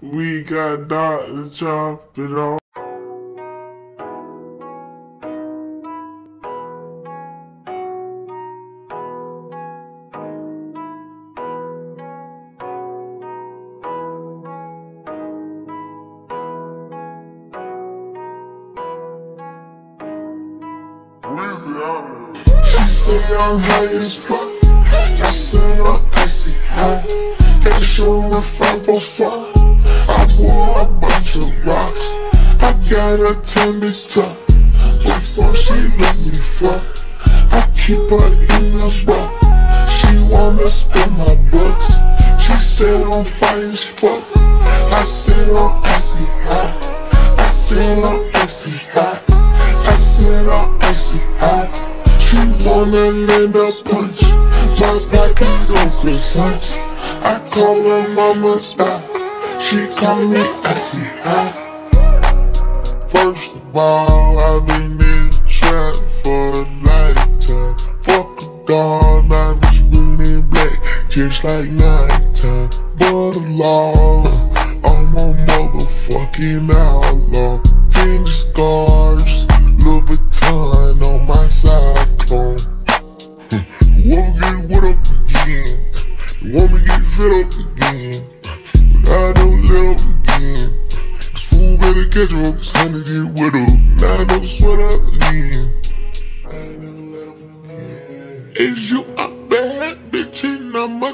We got Dr. ChopItAll. I'm high as fuck. I said I'm icy high. Can't show me five for. A bunch of rocks. I got her tummy tuck before she let me fuck. I keep her in the box. She wanna spend my bucks. She said I'm fine as fuck. I said I'm icy high. I said I'm icy high. I said I'm icy high. She wanna land a punch. My back is over such. I call her mama's style. She call me icy high. First of all, I've been in trap for a lifetime. Fuck a dog, I was green and black, just like nighttime. But the law, I'm a motherfucking outlaw. Catch up, cause honey get with up. Now I. Is you a bad bitch and I'ma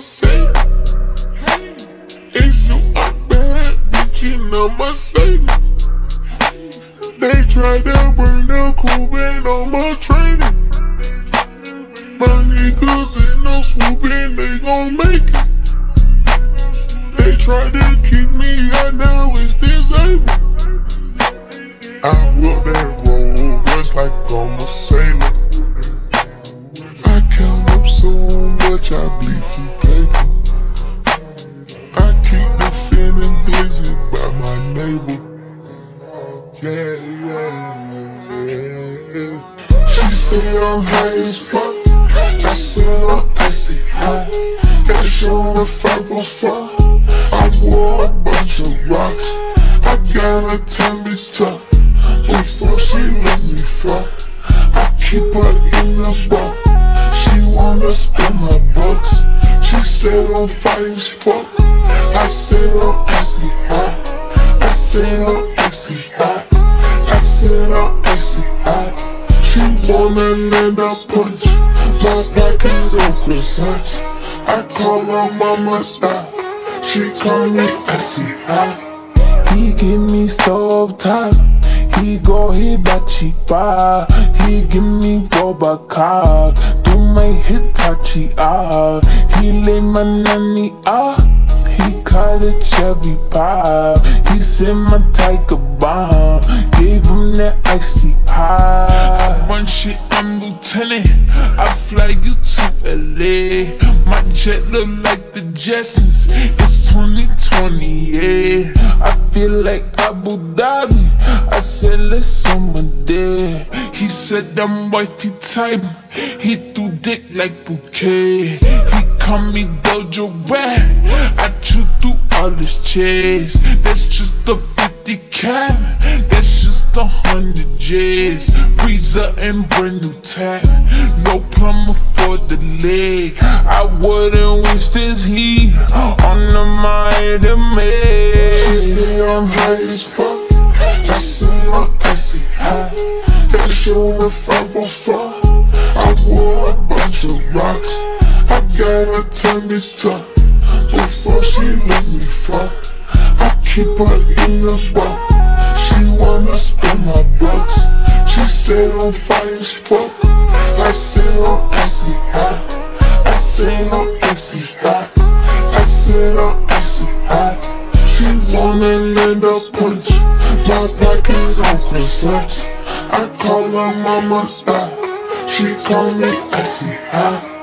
Is you a bad bitch and I'ma They tried to bring the cool band on my training my niggas ain't no swooping, they gon' make it. They tried to keep me bitch, I bleed through paper. I keep the fin busy by my neighbor. Yeah, yeah, yeah. She say I'm high as fuck. I said I'm icy hot. Gotta show her 504. I wore a bunch of rocks. I got a 10 said I'm fine as fuck. I said I'm icy high. I said I'm icy high. I said I'm icy high. She wanna land a punch. My back is over such. I call her mama style. She call me icy high. He give me stove top. He go hibachiba. He give me boba Do my hitachi ah. He lay my nanny ah. He caught a Chevy pop. He said my tiger bomb. Gave him that icy high. I run shit, I'm lieutenant. I fly you to LA. My jet look like the Jetsons. It's 2020, yeah. I feel like Abu Dhabi. Said, let's summer there. He said, I'm wifey type. He threw dick like bouquet. He called me Doja Cat. I chew through all this chase. That's just the 50 cap. That's just a hundred J's. Freezer and brand new tap. No plumber for the leg. I wouldn't wish this heat on the mind of She say I'm high as Can't show me five or. I wore a bunch of rocks. I got her tummy tuck before she let me fuck. I keep her in the box. She wanna spend my bucks. She said I'm fine as fuck. I said I'm icy high. I said I'm icy high. I said I'm icy high. She wanna land a punch. My back is over such. I call her mama style. She call me icy high. I